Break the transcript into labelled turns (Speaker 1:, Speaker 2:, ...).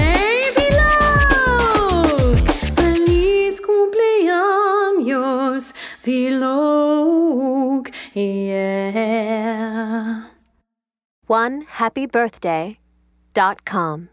Speaker 1: baby look. Feliz cumpleaños, Yeah.
Speaker 2: One happy birthday dot com.